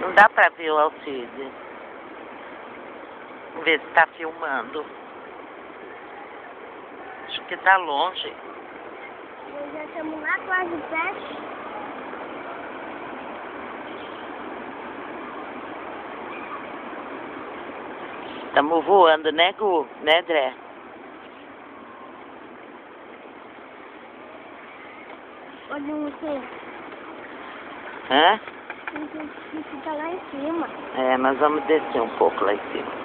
Não dá pra ver o Alcide. Vamos ver se tá filmando. Acho que tá longe. Nós já estamos lá quase perto. Estamos voando, né, Gu? Né, Dré? Olha um aqui. Hã? Tem gente fica lá em cima. É, nós vamos descer um pouco lá em cima.